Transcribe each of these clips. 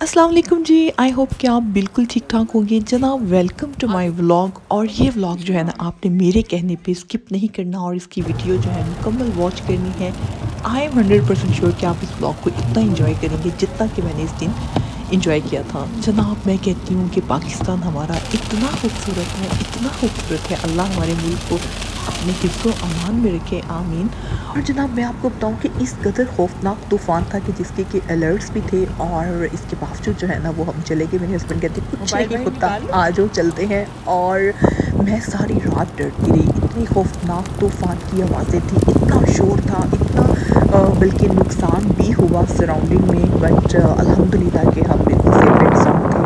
वालेकुम जी I hope कि आप बिल्कुल ठीक ठाक होंगे। जनाब वेलकम टू माय व्लॉग और ये व्लॉग जो है ना, आपने मेरे कहने पे स्किप नहीं करना और इसकी वीडियो जो है मुकम्मल वॉच करनी है। I am hundred percent sure कि आप इस व्लॉग को इतना इंजॉय करेंगे जितना कि मैंने इस दिन इंजॉय किया था। जनाब, मैं कहती हूँ कि पाकिस्तान हमारा इतना खूबसूरत है, इतना खूबसूरत है। अल्लाह हमारे मुल्क को अपने हिफ्ज़ अमान में रखे आमीन। और जनाब मैं आपको बताऊँ कि इस कदर खौफनाक तूफ़ान था कि जिसके कि अलर्ट्स भी थे और इसके बावजूद जो है ना वो हम चले गए। मेरे हस्बैंड कहते कुछ नहीं कुत्ता आ जाओ चलते हैं। और मैं सारी रात डरती रही। इतनी खौफनाक तूफ़ान की आवाज़ें थी। इतना शोर था इतना बल्कि नुकसान भी हुआ सराउंडिंग में बट अलहमदिल्ला के हम बिल्कुल सेफ़ एंड साउंड थे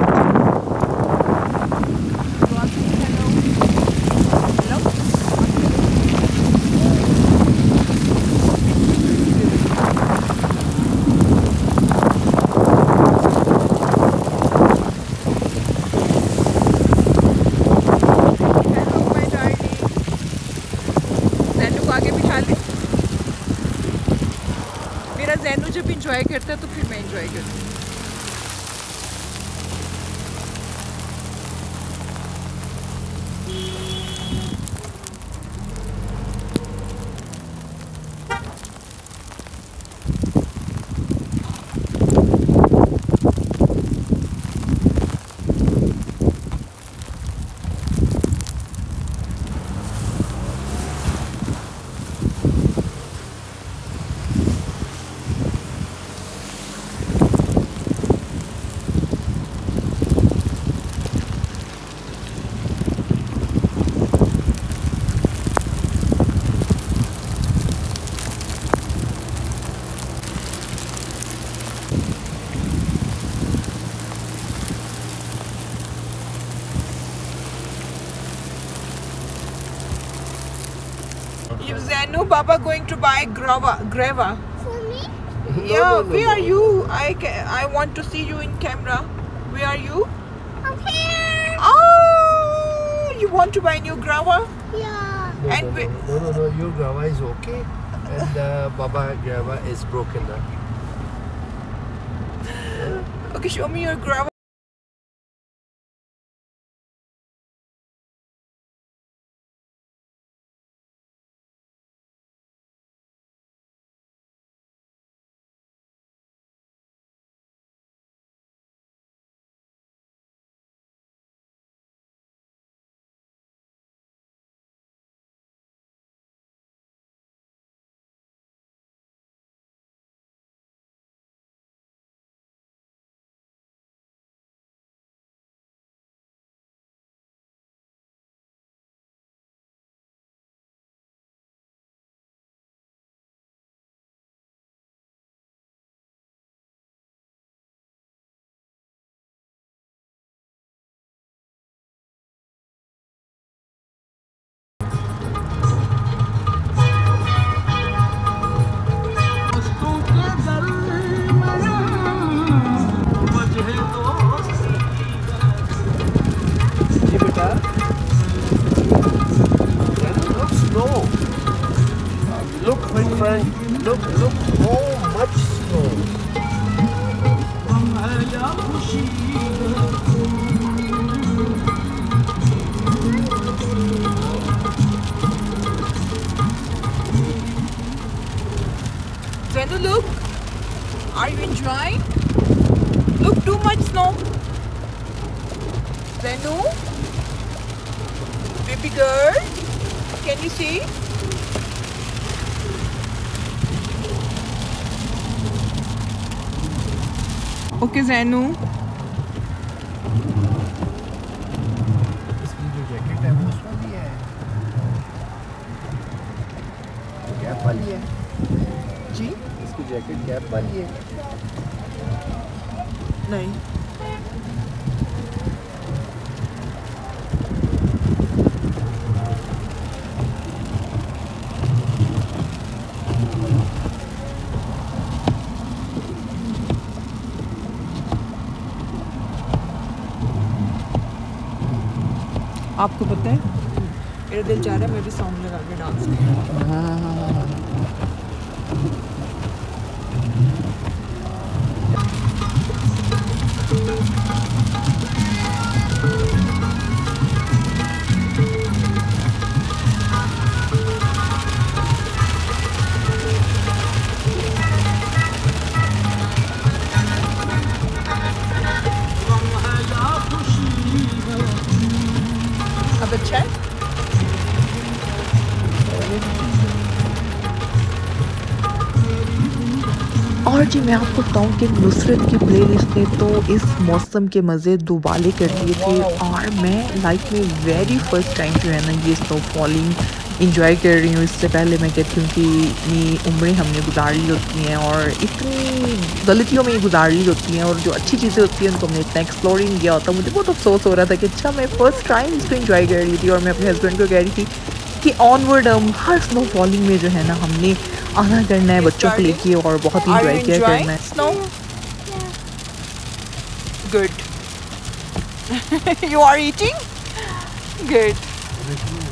इंजॉय करता है तो फिर मैं इंजॉय करती हूँ। Zenu, Baba going to buy grava, grava. For me? Yeah, no, no, where no. are you? I ca- I want to see you in camera. Where are you? I'm here. Oh, you want to buy new grava? Yeah. And no, we- no, no, no, your grava is okay, and uh, Baba grava is broken. Now. Okay, show me your grava. Look, look how much snow. Zenu, look. Are you enjoying? Look, too much snow. Zenu, baby girl, can you see? Okay, जैनू। इसकी जो jacket है वो उसमें भी है। Cap वाली है। जी? इसकी जैकेट कैप वाली है। नहीं। आपको पता है, मेरा दिल चाह रहा है मैं भी सॉन्ग लगा के डांस हाँ जी मैं आपको बताऊँ कि नुसरत की प्लेलिस्ट ने तो इस मौसम के मज़े दुबाले कर दिए थे और मैं लाइफ में वेरी फ़र्स्ट टाइम जो है ना ये स्नो फॉलिंग इंजॉय कर रही हूँ। इससे पहले मैं कहती हूँ कि इतनी उम्रें हमने गुजार ली होती हैं और इतनी गलतियों में ही गुजार ली होती हैं और जो अच्छी चीज़ें होती हैं उनको हमने इतना एक्सप्लोर ही नहीं किया होता। मुझे बहुत अफसोस हो रहा था कि अच्छा मैं फ़र्स्ट टाइम इसको इंजॉय कर रही थी और मैं अपने हस्बैंड को कह रही थी कि ऑनवर्ड हम हर स्नो फॉलिंग में जो है ना हमने आना करना है बच्चों को लेके और बहुत इंजॉय किया करना है good you are eating eating?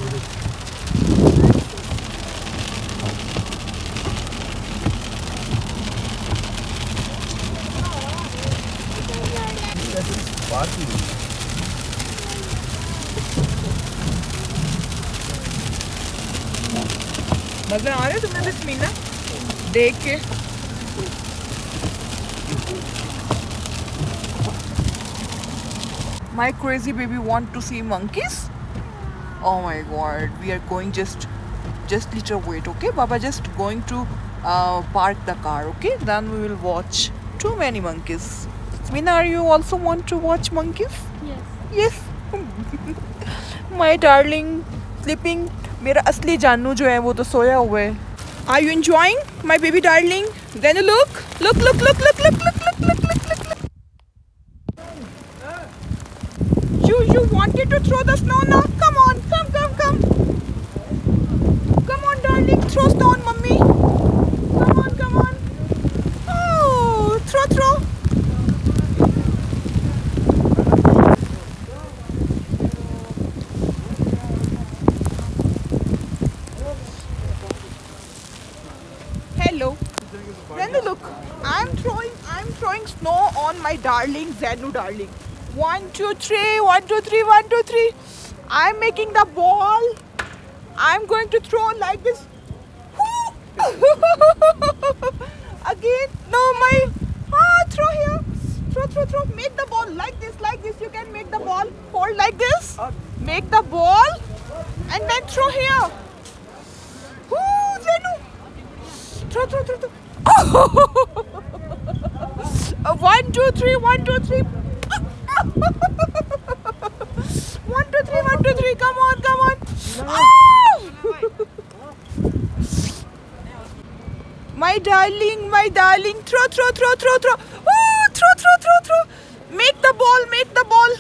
देख के My crazy baby want to see monkeys. Oh my god, we are going just just little wait, okay? Baba just going to uh, park the car, okay? Then we will watch too many monkeys. Mina, are you also want to watch monkeys? Yes. Yes. My darling sleeping. मेरा असली जानू जो है वो तो सोया हुआ है are you enjoying my baby darling? Then look, look, look, look, look, look, look, look, look, look, look, look. You you wanted to throw the snow now? Come on, come, come, come. Come on, darling, throw snow on mummy. Come on, come on. Oh, throw, throw. Hello. Then look, I'm throwing, I'm throwing snow on my darling Zenu darling. One, two, three, one, two, three, one, two, three. I'm making the ball. I'm going to throw like this. Again, no, my ah, throw here. Throw, throw, throw. Make the ball like this, like this. You can make the ball. Hold like this. Make the ball, and then throw here. Woo, Zenu. Throw, throw, throw, throw. One, two, three, one, two, three. one, two, three, one, two, three. Come on, come on. Oh! my darling, my darling. Throw, throw, throw, throw, throw. Throw, throw, throw, throw. Make the ball, make the ball.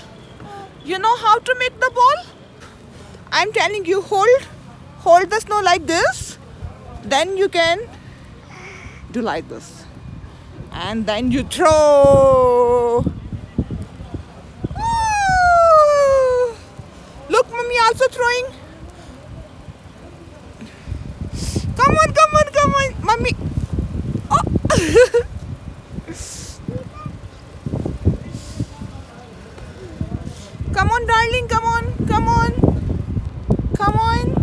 You know how to make the ball? I'm telling you, hold, hold the snow like this. Then you can do like this and then you throw. Look mommy also throwing. Come on come on come on mommy. Oh. come on darling come on come on. Come on.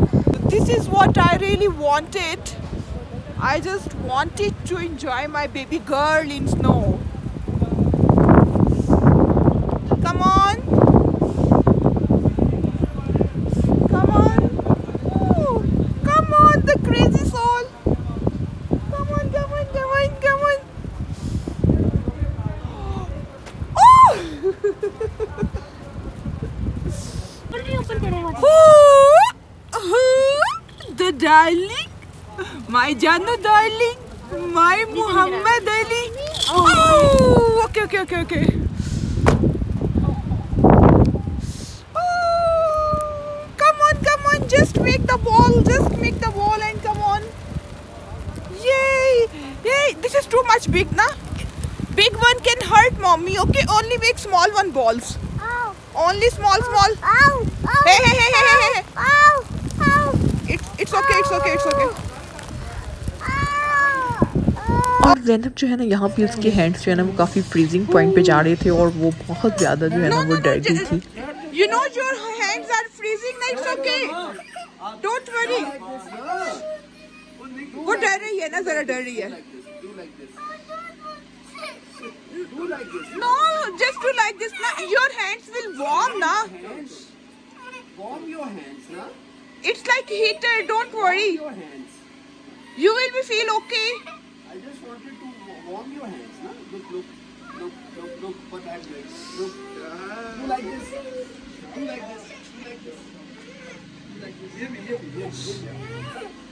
This is what i really wanted I just wanted to enjoy my baby girl in snow. Come on. Come on. Ooh, come on, the crazy soul. Come on, come on, come on, come on. Oh! The darling. My Janu darling, my Muhammad Ali. Oh. oh, okay, okay, okay, okay. Oh, come on, come on, just make the ball, just make the ball and come on. Yay, yay, this is too much big, na? Big one can hurt mommy, okay? Only make small one balls. Ow. Only small, small. Ow. Ow. Hey, hey, hey, hey, hey, hey. Ow. Ow. It's, it's okay, it's okay, it's okay. और रैनब जो है ना यहाँ पे उसके hands जो है ना वो काफ़ी फ्रीजिंग पॉइंट पे जा रहे थे और वो बहुत ज़्यादा जो है ना वो डर गई थी। You know your hands are freezing it's okay don't worry वो डर रही है ना जरा डर रही है। No just to like this ना योर हैंड्स विल वार्म ना। वार्म योर हैंड्स ना it's like heater don't worry you will be feel okay. I just wanted to warm your hands, no? Look, look, look, look, look what I'm doing. Look, do like this, do like this, do like this.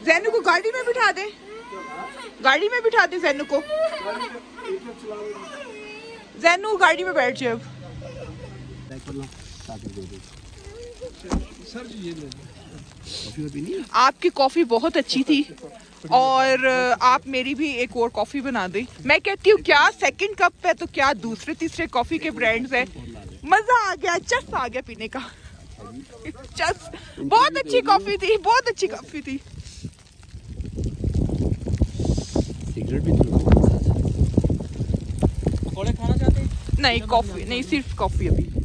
Jainu को गाड़ी में बिठा दे गाड़ी में बिठा दे जैनू को जैनू गाड़ी में बैठ जाए अब सर जी ये ले है? आपकी कॉफ़ी बहुत अच्छी थी और आप मेरी भी एक और कॉफ़ी बना दें। मैं कहती हूँ क्या सेकंड कप है तो क्या दूसरे तीसरे कॉफ़ी के ब्रांड्स हैं? मज़ा आ गया चस आ गया पीने का। चस। बहुत अच्छी कॉफ़ी थी बहुत अच्छी कॉफ़ी थी। सिगरेट भी पकौड़े खाना चाहते नहीं कॉफ़ी नहीं सिर्फ़ कॉफ़ी अभी।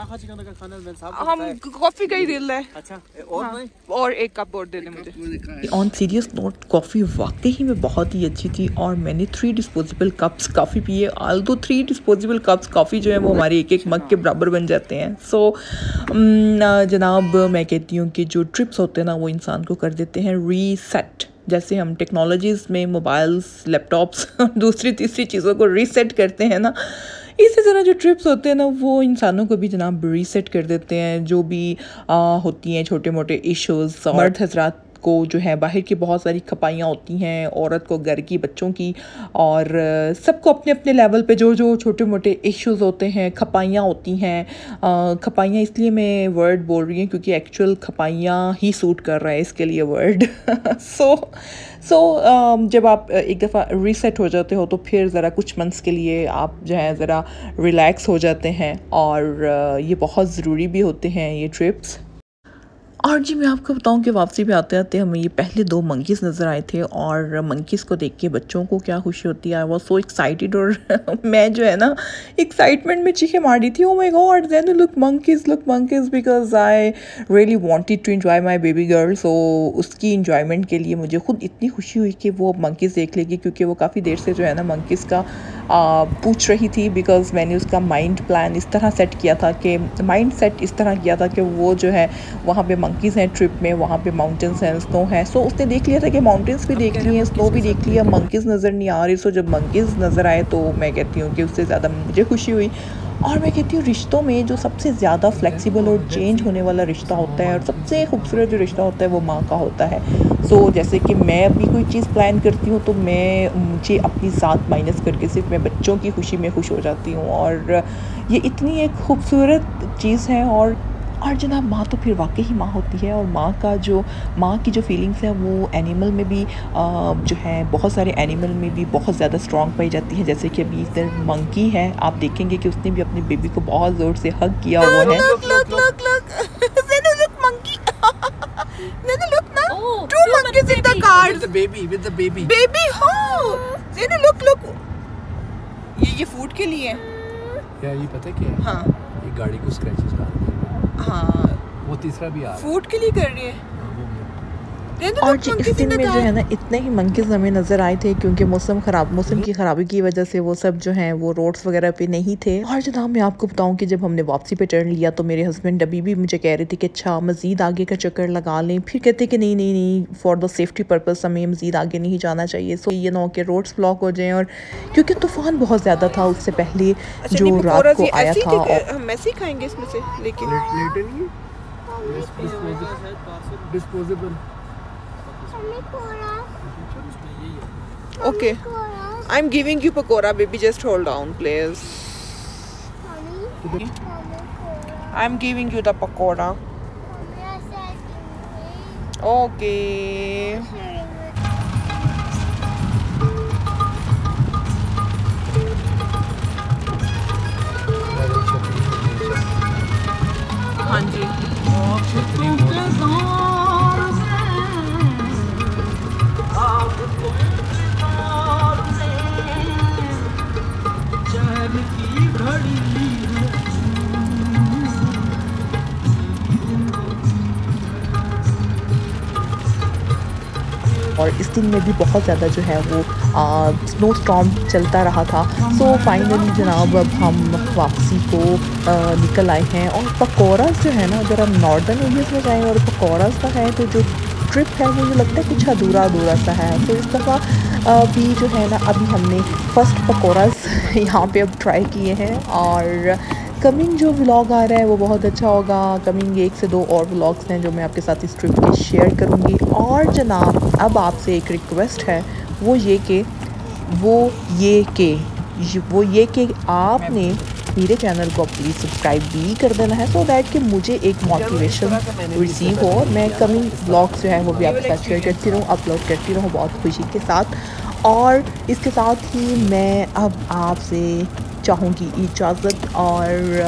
हम कॉफ़ी का ही दिल है। अच्छा और हाँ, और एक कप और दे दे मुझे। ऑन सीरियस नोट कॉफ़ी वाकई ही में बहुत ही अच्छी थी और मैंने थ्री डिस्पोजेबल कप्स काफ़ी पिए। आल दो थ्री डिस्पोजेबल कप्स कॉफ़ी जो है वो हमारे एक एक मग के बराबर बन जाते हैं। सो जनाब मैं कहती हूँ कि जो ट्रिप्स होते हैं ना वो इंसान को कर देते हैं। रीसेट जैसे हम टेक्नोलॉजीज़ में मोबाइल्स लैपटॉप्स दूसरी तीसरी चीज़ों को रीसेट करते हैं ना इसी तरह जो ट्रिप्स होते हैं ना वो इंसानों को भी जनाब रीसेट कर देते हैं जो भी आ, होती हैं छोटे मोटे इश्यूज़ मर्द हजरात को जो है बाहर की बहुत सारी खपाइयाँ होती हैं, औरत को, घर की, बच्चों की, और सबको अपने अपने लेवल पे जो जो छोटे मोटे इश्यूज़ होते हैं, खपाइयाँ होती हैं खपाइयाँ इसलिए मैं वर्ड बोल रही हूँ क्योंकि एक्चुअल खपाइयाँ ही सूट कर रहा है इसके लिए वर्ड सो सो जब आप एक दफ़ा रीसेट हो जाते हो तो फिर ज़रा कुछ मंथ्स के लिए आप जो है ज़रा रिलैक्स हो जाते हैं और ये बहुत ज़रूरी भी होते हैं ये ट्रिप्स और जी मैं आपको बताऊँ कि वापसी पे आते आते हमें ये पहले दो मंकीज़ नज़र आए थे और मंकीज़ को देख के बच्चों को क्या खुशी होती है। वॉज़ सो एक्साइटेड और मैं जो है ना एक्साइटमेंट में चीखें मार रही थी। ओ my god then look monkeys look monkeys because I really wanted to enjoy my baby girl so उसकी इंजॉयमेंट के लिए मुझे खुद इतनी खुशी हुई कि वो मंकीज़ देख लेगी क्योंकि वो काफ़ी देर से जो है ना मंकीज़ का आ, पूछ रही थी बिकॉज़ मैंने उसका माइंड प्लान इस तरह सेट किया था कि माइंड सेट इस तरह किया था कि वो जो है वहाँ पे मंकीज़ हैं ट्रिप में वहाँ पे माउंटेन्स हैं स्नो है। सो उसने देख लिया था कि माउंटेन्स भी देख लिए हैं स्नो भी देख लिया। मंकीज़ नज़र नहीं आ रही। सो जब मंकीज़ नज़र आए तो मैं कहती हूँ कि उससे ज़्यादा मुझे खुशी हुई। और मैं कहती हूँ रिश्तों में जो सबसे ज़्यादा फ्लेक्सिबल और चेंज होने वाला रिश्ता होता है और सबसे खूबसूरत जो रिश्ता होता है वो माँ का होता है। सो so, जैसे कि मैं अभी कोई चीज़ प्लान करती हूँ तो मैं मुझे अपनी ज़ात माइनस करके सिर्फ़ मैं बच्चों की खुशी में खुश हो जाती हूँ। और ये इतनी एक खूबसूरत चीज़ है और और जनाब माँ तो फिर वाकई ही माँ होती है और माँ का जो माँ की जो फीलिंग्स हैं वो एनिमल में भी जो है बहुत सारे एनिमल में भी बहुत ज़्यादा स्ट्रॉन्ग पाई जाती है। जैसे कि अभी इधर मंकी है आप देखेंगे कि उसने भी अपनी बेबी को बहुत ज़ोर से हक किया हुआ है। ये ये फ़ूड के लिए है। या ये पता है क्या है? हाँ। ये गाड़ी को स्क्रैचेस डाल देंगे हाँ। वो तीसरा भी आ रहा है। फ़ूड के लिए कर रही है? और जी इस दिन में जो है ना इतने ही मंकीज़ हमें नज़र आए थे क्योंकि मौसम ख़राब मौसम की ख़राबी की वजह से वो सब जो हैं वो रोड्स वगैरह पे नहीं थे। और जनाब मैं आपको बताऊँ कि जब हमने वापसी पे टर्न लिया तो मेरे हस्बैंड अभी भी मुझे कह रहे थे कि अच्छा मज़ीद आगे का चक्कर लगा लें। फिर कहते कि नहीं नहीं नहीं फॉर द सेफ्टी पर्पज़ हमें मज़ीद आगे नहीं जाना चाहिए। सो ये ना हो कि रोड्स ब्लॉक हो जाएँ और क्योंकि तूफ़ान बहुत ज़्यादा था उससे पहले अच्छा जो रात को आया था ही हम ऐसे खाएँगे इसमें से लेके Okay. Cora. I'm giving you pakora, baby. Just hold on, please. Mommy. Mommy Cora. I'm giving you the pakora. Mommy, I said give me. Okay. Sharing with हाँ जी और इस दिन में भी बहुत ज़्यादा जो है वो स्नो स्टॉम चलता रहा था। सो फाइनली जनाब अब हम वापसी को आ, निकल आए हैं और पकौड़ा जो है ना अगर हम नॉर्दर्न एरियाज़ में जाएँ और पकौड़ा का है तो जो ट्रिप है जो लगता है कुछ अधूरा अधूरा सा है। तो इस दफ़ा भी जो है ना अभी हमने फ़र्स्ट पकौड़ास यहाँ पे अब ट्राई किए हैं और कमिंग जो व्लॉग आ रहा है वो बहुत अच्छा होगा। कमिंग एक से दो और व्लॉग्स हैं जो मैं आपके साथ इस ट्रिप के शेयर करूँगी। और जनाब अब आपसे एक रिक्वेस्ट है, वो ये कि, वो ये के वो ये कि आपने मेरे चैनल को प्लीज़ सब्सक्राइब भी कर देना है सो so दैट कि मुझे एक मोटिवेशन रिसीव हो और मैं कमिंग ब्लॉग्स जो है वो भी आपके साथ शेयर करती रहूँ अपलोड करती रहूँ बहुत खुशी के साथ। और इसके साथ ही मैं अब आपसे चाहूँगी इजाज़त और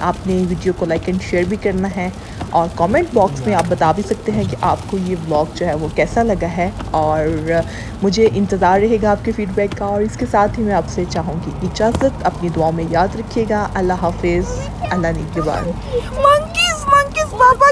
आपने वीडियो को लाइक एंड शेयर भी करना है। और कमेंट बॉक्स में आप बता भी सकते हैं कि आपको ये व्लॉग जो है वो कैसा लगा है और मुझे इंतज़ार रहेगा आपके फ़ीडबैक का और इसके साथ ही मैं आपसे चाहूँगी इजाज़त, अपनी दुआ में याद रखिएगा। अल्लाह हाफिज़। अल्लाह पापा